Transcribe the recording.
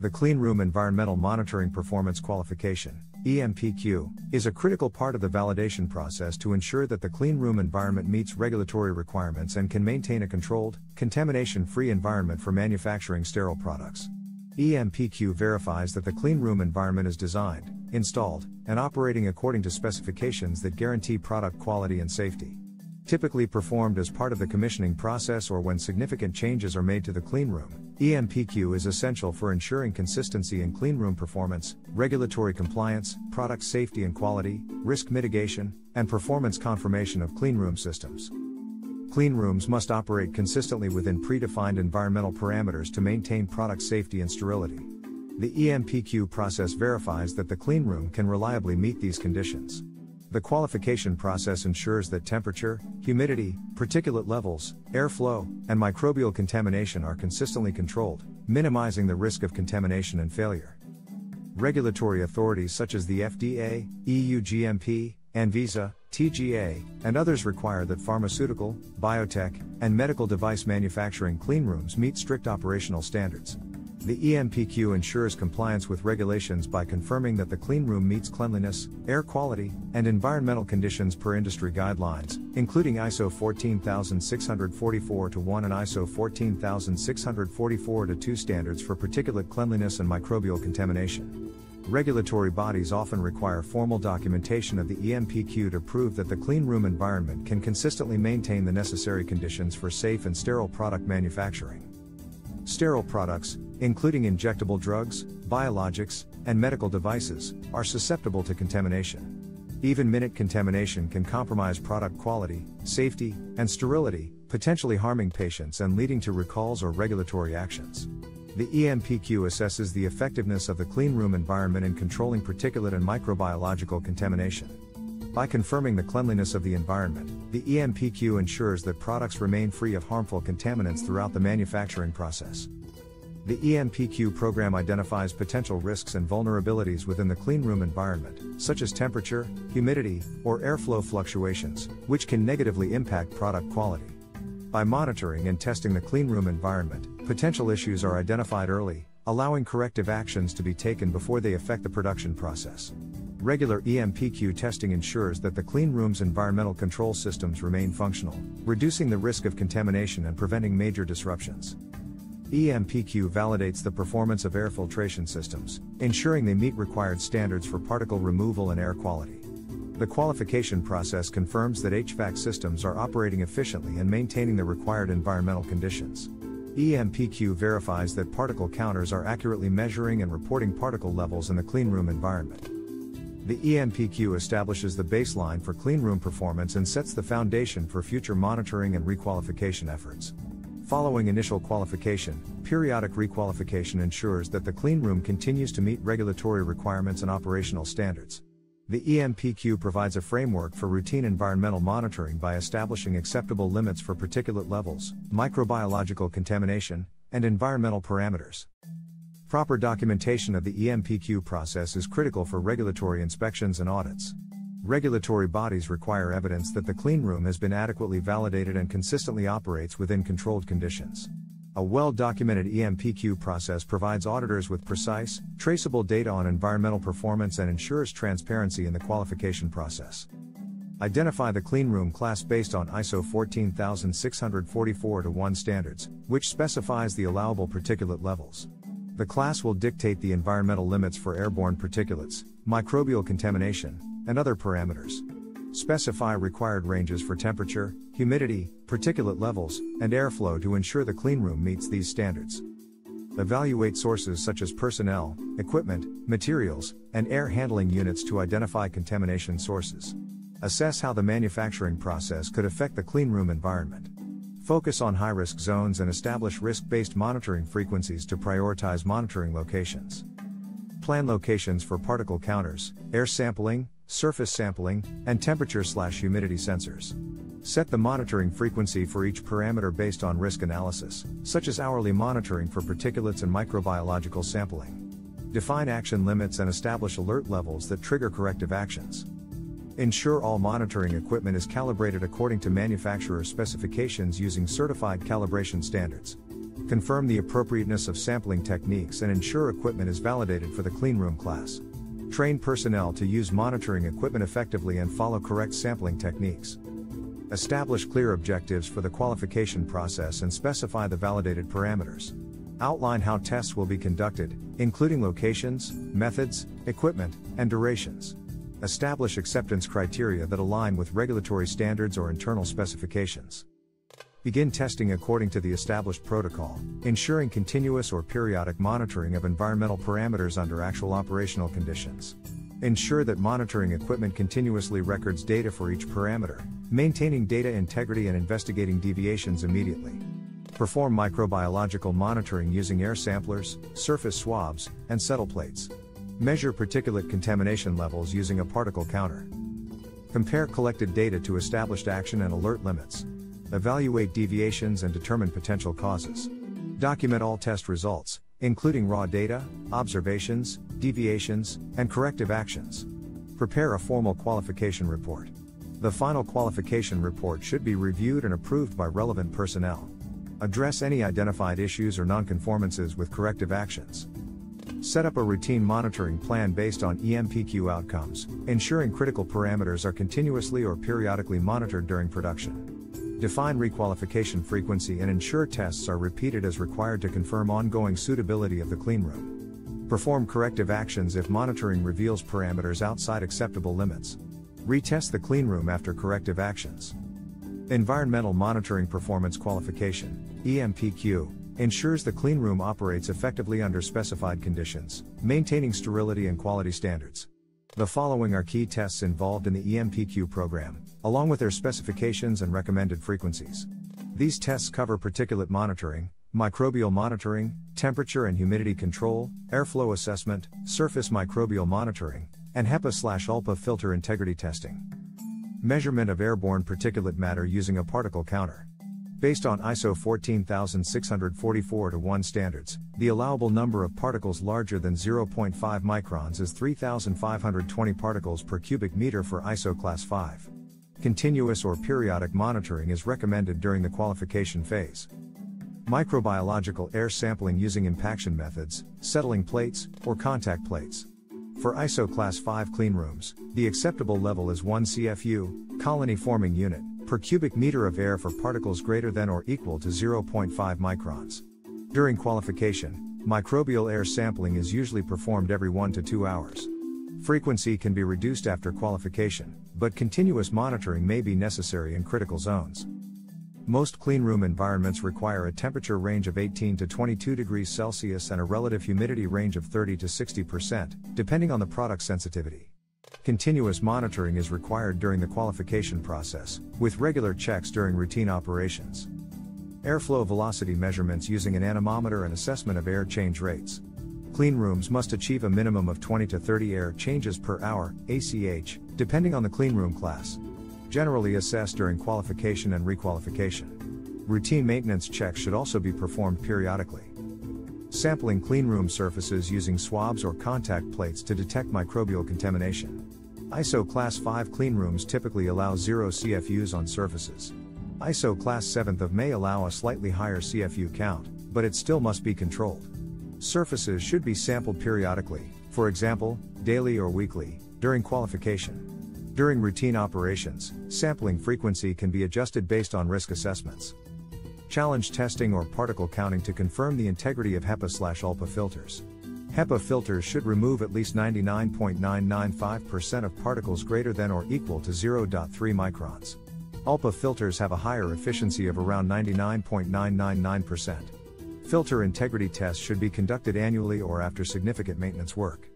The Clean Room Environmental Monitoring Performance Qualification, EMPQ, is a critical part of the validation process to ensure that the clean room environment meets regulatory requirements and can maintain a controlled, contamination free environment for manufacturing sterile products. EMPQ verifies that the clean room environment is designed, installed, and operating according to specifications that guarantee product quality and safety typically performed as part of the commissioning process or when significant changes are made to the cleanroom. EMPQ is essential for ensuring consistency in cleanroom performance, regulatory compliance, product safety and quality, risk mitigation, and performance confirmation of cleanroom systems. Cleanrooms must operate consistently within predefined environmental parameters to maintain product safety and sterility. The EMPQ process verifies that the cleanroom can reliably meet these conditions. The qualification process ensures that temperature, humidity, particulate levels, airflow, and microbial contamination are consistently controlled, minimizing the risk of contamination and failure. Regulatory authorities such as the FDA, EU GMP, Anvisa, TGA, and others require that pharmaceutical, biotech, and medical device manufacturing cleanrooms meet strict operational standards. The EMPQ ensures compliance with regulations by confirming that the cleanroom meets cleanliness, air quality, and environmental conditions per industry guidelines, including ISO 14644 1 and ISO 14644 2 standards for particulate cleanliness and microbial contamination. Regulatory bodies often require formal documentation of the EMPQ to prove that the cleanroom environment can consistently maintain the necessary conditions for safe and sterile product manufacturing. Sterile products, including injectable drugs, biologics, and medical devices, are susceptible to contamination. Even minute contamination can compromise product quality, safety, and sterility, potentially harming patients and leading to recalls or regulatory actions. The EMPQ assesses the effectiveness of the clean room environment in controlling particulate and microbiological contamination. By confirming the cleanliness of the environment, the EMPQ ensures that products remain free of harmful contaminants throughout the manufacturing process. The EMPQ program identifies potential risks and vulnerabilities within the cleanroom environment, such as temperature, humidity, or airflow fluctuations, which can negatively impact product quality. By monitoring and testing the cleanroom environment, potential issues are identified early, allowing corrective actions to be taken before they affect the production process. Regular EMPQ testing ensures that the cleanroom's environmental control systems remain functional, reducing the risk of contamination and preventing major disruptions. EMPQ validates the performance of air filtration systems, ensuring they meet required standards for particle removal and air quality. The qualification process confirms that HVAC systems are operating efficiently and maintaining the required environmental conditions. EMPQ verifies that particle counters are accurately measuring and reporting particle levels in the cleanroom environment. The EMPQ establishes the baseline for cleanroom performance and sets the foundation for future monitoring and requalification efforts. Following initial qualification, periodic requalification ensures that the cleanroom continues to meet regulatory requirements and operational standards. The EMPQ provides a framework for routine environmental monitoring by establishing acceptable limits for particulate levels, microbiological contamination, and environmental parameters. Proper documentation of the EMPQ process is critical for regulatory inspections and audits. Regulatory bodies require evidence that the cleanroom has been adequately validated and consistently operates within controlled conditions. A well documented EMPQ process provides auditors with precise, traceable data on environmental performance and ensures transparency in the qualification process. Identify the cleanroom class based on ISO 14644 1 standards, which specifies the allowable particulate levels. The class will dictate the environmental limits for airborne particulates, microbial contamination, and other parameters. Specify required ranges for temperature, humidity, particulate levels, and airflow to ensure the cleanroom meets these standards. Evaluate sources such as personnel, equipment, materials, and air handling units to identify contamination sources. Assess how the manufacturing process could affect the cleanroom environment. Focus on high risk zones and establish risk based monitoring frequencies to prioritize monitoring locations. Plan locations for particle counters, air sampling, surface sampling, and temperature humidity sensors. Set the monitoring frequency for each parameter based on risk analysis, such as hourly monitoring for particulates and microbiological sampling. Define action limits and establish alert levels that trigger corrective actions. Ensure all monitoring equipment is calibrated according to manufacturer specifications using certified calibration standards. Confirm the appropriateness of sampling techniques and ensure equipment is validated for the cleanroom class. Train personnel to use monitoring equipment effectively and follow correct sampling techniques. Establish clear objectives for the qualification process and specify the validated parameters. Outline how tests will be conducted, including locations, methods, equipment, and durations. Establish acceptance criteria that align with regulatory standards or internal specifications. Begin testing according to the established protocol, ensuring continuous or periodic monitoring of environmental parameters under actual operational conditions. Ensure that monitoring equipment continuously records data for each parameter, maintaining data integrity and investigating deviations immediately. Perform microbiological monitoring using air samplers, surface swabs, and settle plates. Measure particulate contamination levels using a particle counter. Compare collected data to established action and alert limits. Evaluate deviations and determine potential causes. Document all test results, including raw data, observations, deviations, and corrective actions. Prepare a formal qualification report. The final qualification report should be reviewed and approved by relevant personnel. Address any identified issues or nonconformances with corrective actions. Set up a routine monitoring plan based on EMPQ outcomes, ensuring critical parameters are continuously or periodically monitored during production. Define requalification frequency and ensure tests are repeated as required to confirm ongoing suitability of the cleanroom. Perform corrective actions if monitoring reveals parameters outside acceptable limits. Retest the cleanroom after corrective actions. Environmental Monitoring Performance Qualification, EMPQ, ensures the cleanroom operates effectively under specified conditions, maintaining sterility and quality standards. The following are key tests involved in the EMPQ program, along with their specifications and recommended frequencies. These tests cover particulate monitoring, microbial monitoring, temperature and humidity control, airflow assessment, surface microbial monitoring, and HEPA/ULPA filter integrity testing. Measurement of airborne particulate matter using a particle counter. Based on ISO 14644 1 standards, the allowable number of particles larger than 0.5 microns is 3520 particles per cubic meter for ISO class 5. Continuous or periodic monitoring is recommended during the qualification phase. Microbiological air sampling using impaction methods, settling plates, or contact plates. For ISO Class 5 cleanrooms, the acceptable level is 1 CFU, colony forming unit, per cubic meter of air for particles greater than or equal to 0.5 microns. During qualification, microbial air sampling is usually performed every 1 to 2 hours. Frequency can be reduced after qualification, but continuous monitoring may be necessary in critical zones. Most cleanroom environments require a temperature range of 18 to 22 degrees Celsius and a relative humidity range of 30 to 60%, depending on the product sensitivity. Continuous monitoring is required during the qualification process, with regular checks during routine operations. Airflow velocity measurements using an anemometer and assessment of air change rates. Clean rooms must achieve a minimum of 20 to 30 air changes per hour, ACH, depending on the cleanroom class generally assessed during qualification and requalification. Routine maintenance checks should also be performed periodically. Sampling cleanroom surfaces using swabs or contact plates to detect microbial contamination. ISO Class 5 cleanrooms typically allow 0 CFUs on surfaces. ISO Class 7th of may allow a slightly higher CFU count, but it still must be controlled. Surfaces should be sampled periodically, for example, daily or weekly, during qualification. During routine operations, sampling frequency can be adjusted based on risk assessments. Challenge testing or particle counting to confirm the integrity of HEPA/ULPA filters. HEPA filters should remove at least 99.995% of particles greater than or equal to 0.3 microns. ULPA filters have a higher efficiency of around 99.999%. Filter integrity tests should be conducted annually or after significant maintenance work.